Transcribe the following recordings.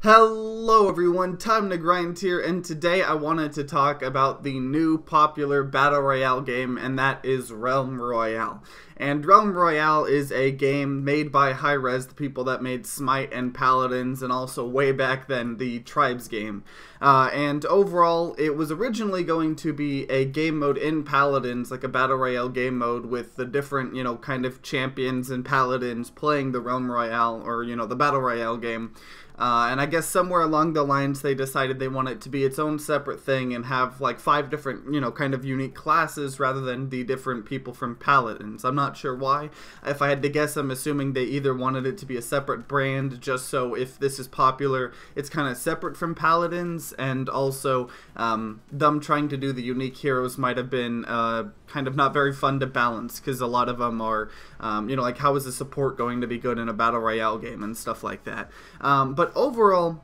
Hello everyone, time to grind here, and today I wanted to talk about the new popular Battle Royale game, and that is Realm Royale. And Realm Royale is a game made by Hi-Rez, the people that made Smite and Paladins, and also way back then the Tribes game. Uh, and overall, it was originally going to be a game mode in Paladins, like a Battle Royale game mode with the different, you know, kind of champions and Paladins playing the Realm Royale, or, you know, the Battle Royale game. Uh, and I guess somewhere along the lines they decided they want it to be its own separate thing and have like five different, you know, kind of unique classes rather than the different people from Paladins. I'm not sure why. If I had to guess, I'm assuming they either wanted it to be a separate brand just so if this is popular, it's kind of separate from Paladins, and also um, them trying to do the unique heroes might have been uh, kind of not very fun to balance because a lot of them are, um, you know, like how is the support going to be good in a battle royale game and stuff like that. Um, but overall,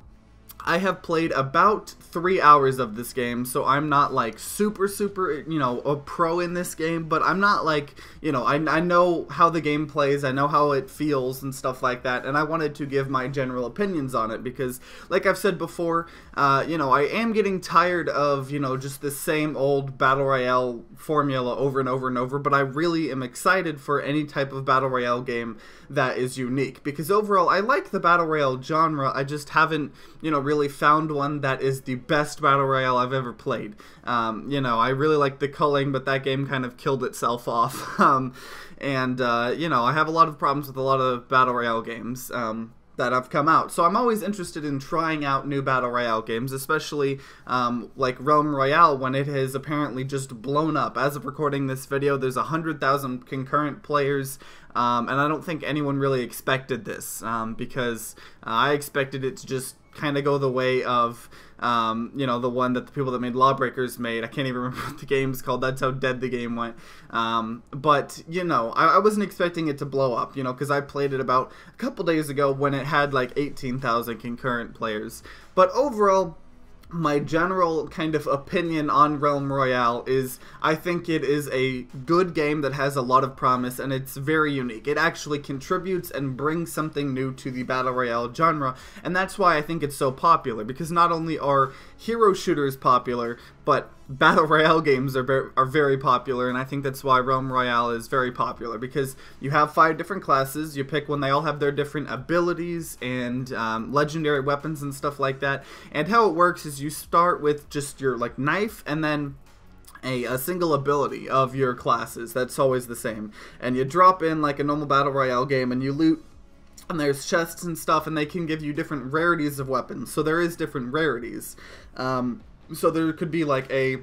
I have played about three hours of this game, so I'm not like super, super, you know, a pro in this game, but I'm not like, you know, I, I know how the game plays, I know how it feels and stuff like that, and I wanted to give my general opinions on it because, like I've said before, uh, you know, I am getting tired of, you know, just the same old Battle Royale formula over and over and over, but I really am excited for any type of Battle Royale game that is unique because overall, I like the Battle Royale genre, I just haven't, you know, really really found one that is the best battle royale I've ever played. Um, you know, I really like the culling, but that game kind of killed itself off. um, and uh, you know, I have a lot of problems with a lot of battle royale games. Um, that have come out. So I'm always interested in trying out new battle royale games, especially um, like Realm Royale when it has apparently just blown up. As of recording this video, there's hundred thousand concurrent players. Um, and I don't think anyone really expected this um, because uh, I expected it to just kind of go the way of um, you know the one that the people that made Lawbreakers made. I can't even remember what the game's called. That's how dead the game went. Um, but you know, I, I, wasn't expecting it to blow up. You know, because I played it about a couple days ago when it had like 18,000 concurrent players. But overall my general kind of opinion on Realm Royale is I think it is a good game that has a lot of promise and it's very unique. It actually contributes and brings something new to the Battle Royale genre and that's why I think it's so popular because not only are hero shooters popular, but battle royale games are very, are very popular, and I think that's why Realm Royale is very popular because you have five different classes. You pick one; they all have their different abilities and um, legendary weapons and stuff like that. And how it works is you start with just your like knife, and then a, a, single ability of your classes. That's always the same. And you drop in like a normal battle royale game, and you loot and there's chests and stuff and they can give you different rarities of weapons so there is different rarities um, so there could be like a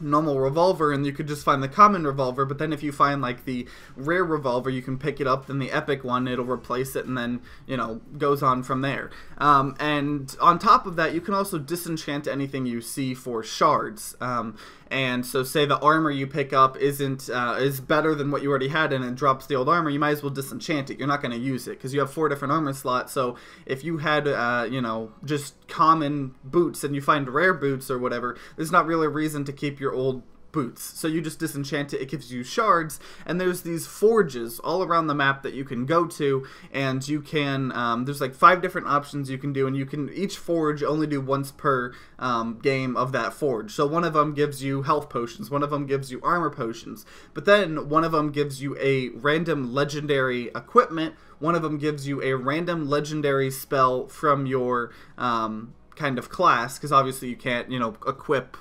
normal revolver and you could just find the common revolver but then if you find like the rare revolver you can pick it up then the epic one it'll replace it and then you know goes on from there. Um, and on top of that you can also disenchant anything you see for shards. Um, and so say the armor you pick up isn't uh, is better than what you already had and it drops the old armor you might as well disenchant it. You're not going to use it because you have four different armor slots so if you had uh, you know just common boots and you find rare boots or whatever there's not really a reason to keep your old boots. So you just disenchant it, it gives you shards, and there's these forges all around the map that you can go to, and you can, um, there's like five different options you can do, and you can, each forge only do once per um, game of that forge. So one of them gives you health potions, one of them gives you armor potions, but then one of them gives you a random legendary equipment, one of them gives you a random legendary spell from your um, kind of class, because obviously you can't, you know, equip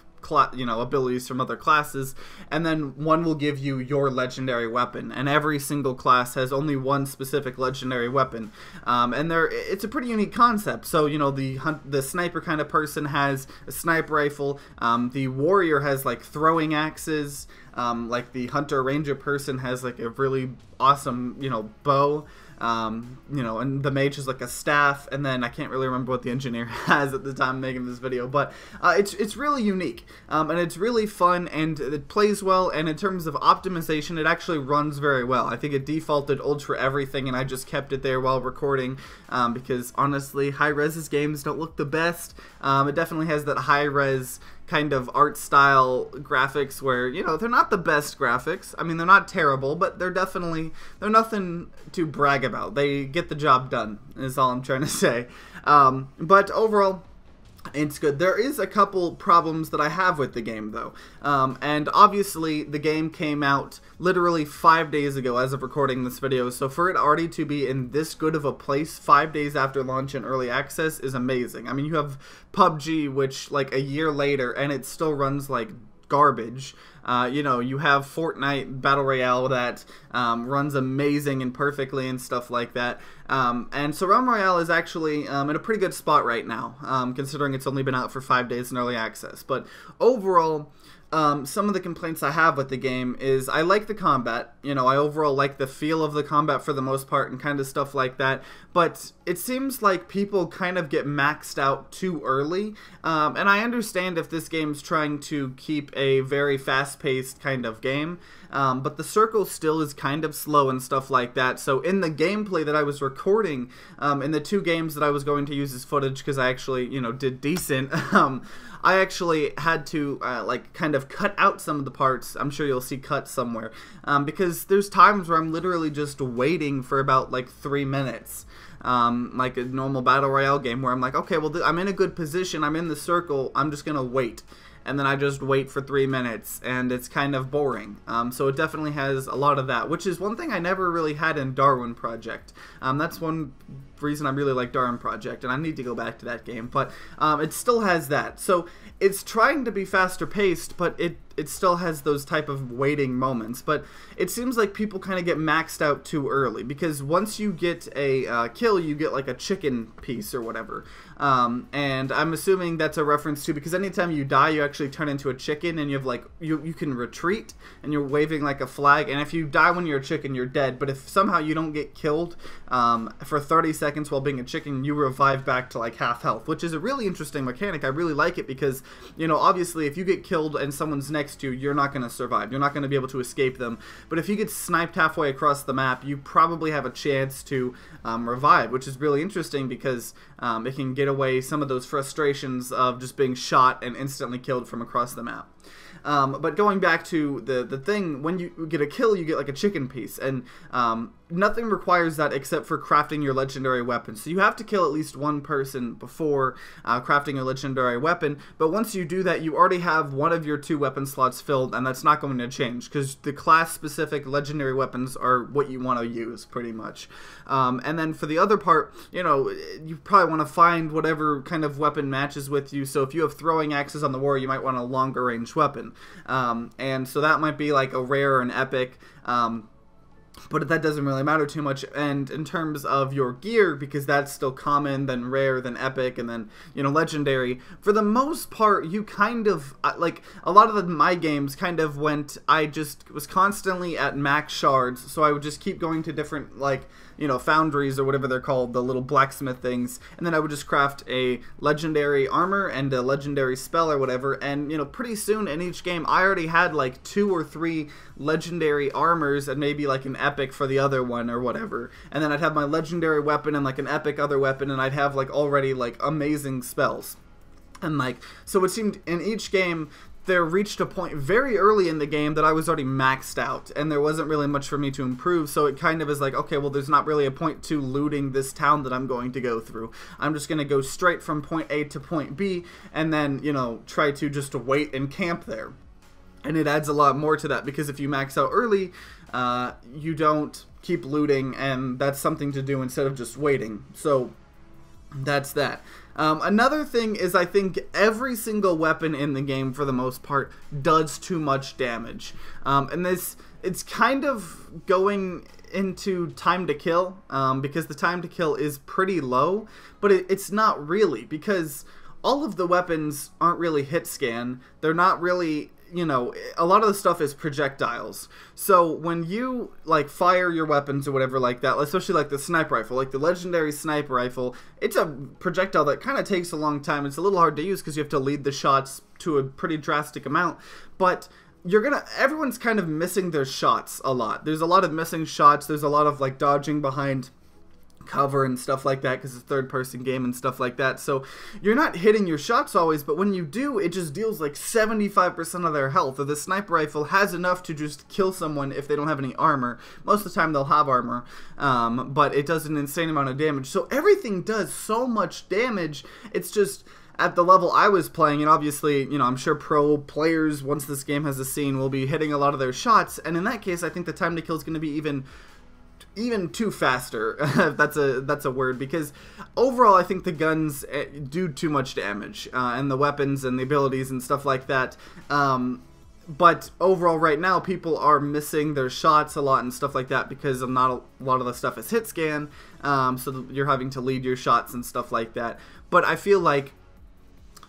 you know abilities from other classes, and then one will give you your legendary weapon. And every single class has only one specific legendary weapon, um, and there it's a pretty unique concept. So you know the hunt, the sniper kind of person has a sniper rifle. Um, the warrior has like throwing axes. Um, like the hunter ranger person has like a really awesome you know bow. Um, you know, and the mage is like a staff, and then I can't really remember what the engineer has at the time making this video, but uh, it's it's really unique, um, and it's really fun, and it plays well, and in terms of optimization, it actually runs very well. I think it defaulted ultra everything, and I just kept it there while recording, um, because honestly, Hi-Rez games don't look the best. Um, it definitely has that Hi-Rez kind of art style graphics where you know they're not the best graphics. I mean they're not terrible but they're definitely they're nothing to brag about. They get the job done is all i'm trying to say. Um, but overall it's good. There is a couple problems that I have with the game, though. Um, and obviously, the game came out literally five days ago as of recording this video, so for it already to be in this good of a place five days after launch in early access is amazing. I mean, you have PUBG, which, like, a year later, and it still runs like garbage. Uh, you know, you have Fortnite Battle Royale that um, runs amazing and perfectly and stuff like that. Um, and so Realm Royale is actually um, in a pretty good spot right now, um, considering it's only been out for five days in early access. But overall, um, some of the complaints I have with the game is I like the combat. You know, I overall like the feel of the combat for the most part and kind of stuff like that. But it seems like people kind of get maxed out too early. Um, and I understand if this game's trying to keep a very fast paced kind of game. Um, but the circle still is kind of slow and stuff like that. So in the gameplay that I was recording, um, in the two games that I was going to use as footage because I actually, you know, did decent, um, I actually had to uh, like kind of cut out some of the parts. I'm sure you'll see cuts somewhere um, because there's times where I'm literally just waiting for about like three minutes. Um, like a normal battle royale game where I'm like, okay, well, I'm in a good position. I'm in the circle. I'm just gonna wait and then I just wait for three minutes, and it's kind of boring. Um, so it definitely has a lot of that, which is one thing I never really had in Darwin Project. Um, that's one reason I really like Darwin Project, and I need to go back to that game. But um, it still has that. So it's trying to be faster paced, but it it still has those type of waiting moments. But it seems like people kind of get maxed out too early because once you get a uh, kill, you get like a chicken piece or whatever. Um, and I'm assuming that's a reference to because anytime you die, you actually turn into a chicken, and you have like you you can retreat, and you're waving like a flag. And if you die when you're a chicken, you're dead. But if somehow you don't get killed um, for 30 seconds while being a chicken, you revive back to like half health, which is a really interesting mechanic. I really like it because you know obviously if you get killed and someone's next to you, you're not going to survive. You're not going to be able to escape them. But if you get sniped halfway across the map, you probably have a chance to um, revive, which is really interesting because um, it can get away some of those frustrations of just being shot and instantly killed from across the map. Um, but going back to the the thing, when you get a kill, you get like a chicken piece, and um, nothing requires that except for crafting your legendary weapon. So you have to kill at least one person before uh, crafting a legendary weapon. But once you do that, you already have one of your two weapon slots filled, and that's not going to change because the class-specific legendary weapons are what you want to use, pretty much. Um, and then for the other part, you know, you probably want to find whatever kind of weapon matches with you. So if you have throwing axes on the war, you might want a longer range weapon. Um, and so that might be like a rare or an epic. Um, but that doesn't really matter too much and in terms of your gear because that's still common then rare then epic and then you know legendary for the most part you kind of uh, like a lot of the, my games kind of went i just was constantly at max shards so i would just keep going to different like you know, foundries or whatever they're called, the little blacksmith things, and then I would just craft a legendary armor and a legendary spell or whatever, and, you know, pretty soon in each game, I already had like two or three legendary armors and maybe like an epic for the other one or whatever, and then I'd have my legendary weapon and like an epic other weapon, and I'd have like already like amazing spells. And like, so it seemed in each game there reached a point very early in the game that I was already maxed out, and there wasn't really much for me to improve, so it kind of is like, okay, well, there's not really a point to looting this town that I'm going to go through. I'm just going to go straight from point A to point B, and then, you know, try to just wait and camp there. And it adds a lot more to that, because if you max out early, uh, you don't keep looting, and that's something to do instead of just waiting. So, that's that. Um, another thing is I think every single weapon in the game, for the most part, does too much damage. Um, and this, it's kind of going into time to kill, um, because the time to kill is pretty low, but it, it's not really, because all of the weapons aren't really hit scan. They're not really you know, a lot of the stuff is projectiles. So when you like fire your weapons or whatever like that, especially like the sniper rifle, like the legendary sniper rifle, it's a projectile that kind of takes a long time. It's a little hard to use because you have to lead the shots to a pretty drastic amount, but you're gonna everyone's kind of missing their shots a lot. There's a lot of missing shots. There's a lot of like dodging behind cover and stuff like that because it's a third person game and stuff like that. So you're not hitting your shots always, but when you do, it just deals like 75% of their health. Or the sniper rifle has enough to just kill someone if they don't have any armor. Most of the time they'll have armor, um, but it does an insane amount of damage. So everything does so much damage. It's just at the level I was playing, and obviously, you know, I'm sure pro players, once this game has a scene, will be hitting a lot of their shots, and in that case, I think the time to kill is going to be even even too faster. that's a that's a word because overall I think the guns eh, do too much damage uh, and the weapons and the abilities and stuff like that. Um, but overall, right now, people are missing their shots a lot and stuff like that because of not a lot of the stuff is hit scan. Um, so you're having to lead your shots and stuff like that. But I feel like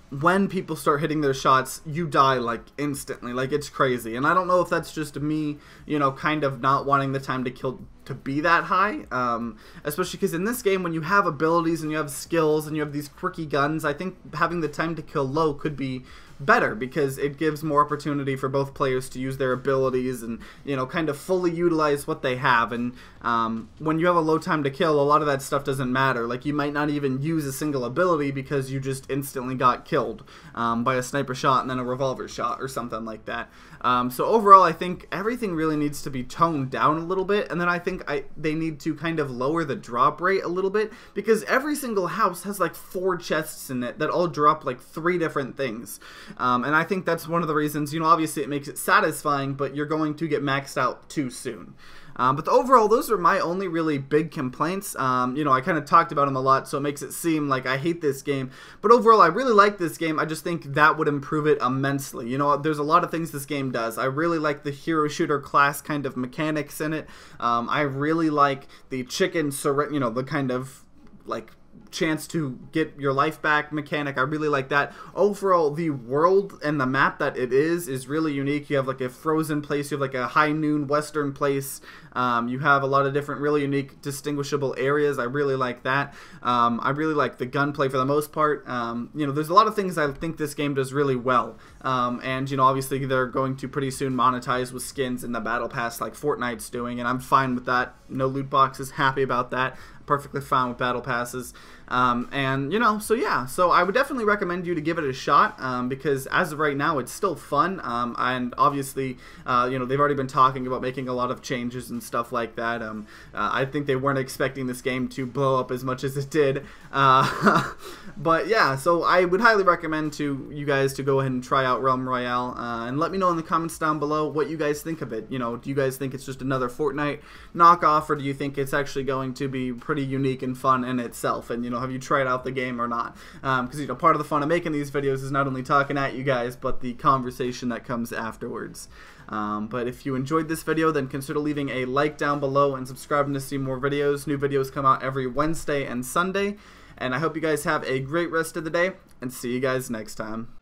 when people start hitting their shots, you die like instantly. Like it's crazy. And I don't know if that's just me, you know, kind of not wanting the time to kill to be that high. Um, especially because in this game, when you have abilities and you have skills and you have these quirky guns, I think having the time to kill low could be better because it gives more opportunity for both players to use their abilities and you know kind of fully utilize what they have. And um, when you have a low time to kill a lot of that stuff doesn't matter. Like you might not even use a single ability because you just instantly got killed um, by a sniper shot and then a revolver shot or something like that. Um, so overall I think everything really needs to be toned down a little bit. And then I think I they need to kind of lower the drop rate a little bit because every single house has like four chests in it that all drop like three different things um, and I think that's one of the reasons, you know, obviously it makes it satisfying, but you're going to get maxed out too soon. Um, but overall, those are my only really big complaints. Um, you know, I kind of talked about them a lot, so it makes it seem like I hate this game. But overall, I really like this game. I just think that would improve it immensely. You know, there's a lot of things this game does. I really like the hero shooter class kind of mechanics in it. Um, I really like the chicken, you know, the kind of like chance to get your life back mechanic. I really like that. Overall, the world and the map that it is is really unique. You have like a frozen place, you have like a high noon western place. Um, you have a lot of different really unique distinguishable areas. I really like that. Um, I really like the gunplay for the most part. Um, you know, there's a lot of things I think this game does really well. Um, and, you know, obviously they're going to pretty soon monetize with skins in the Battle Pass like Fortnite's doing, and I'm fine with that. No loot boxes, happy about that perfectly fine with battle passes. Um, and you know, so yeah, so I would definitely recommend you to give it a shot um, because as of right now, it's still fun. Um, and obviously, uh, you know, they've already been talking about making a lot of changes and stuff like that. Um, uh, I think they weren't expecting this game to blow up as much as it did. Uh, but yeah, so I would highly recommend to you guys to go ahead and try out Realm Royale uh, and let me know in the comments down below what you guys think of it. You know, do you guys think it's just another Fortnite knockoff, or do you think it's actually going to be pretty unique and fun in itself? And you know know, have you tried out the game or not? Because, um, you know, part of the fun of making these videos is not only talking at you guys, but the conversation that comes afterwards. Um, but if you enjoyed this video, then consider leaving a like down below and subscribing to see more videos. New videos come out every Wednesday and Sunday. And I hope you guys have a great rest of the day, and see you guys next time.